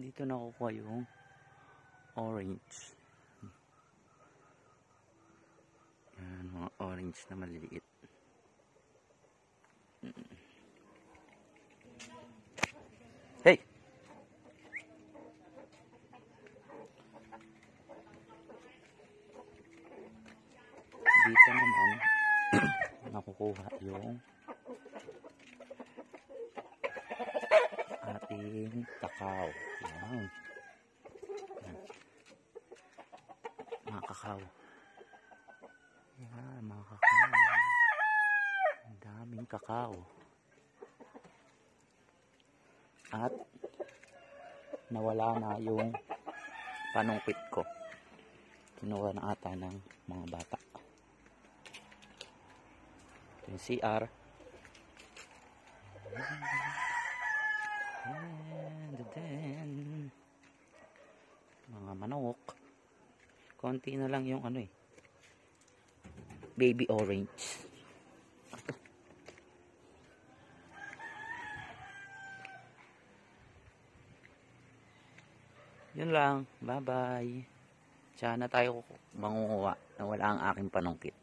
dito nakukuha yung orange. Yan, mga orange na maliliit. Hey! Dito naman, nakukuha yung ating kakao. Yan. Yan. Mga kakao. Yan, mga kakao. Ang daming kakao. At nawala na yung panungkit ko. Kinuha na ata ng mga bata. Ito yung CR. Then, mga manok. Konti na lang yung ano eh. Baby orange. Yun lang. Bye-bye. Sana tayo mangunguha na wala ang aking panungkit.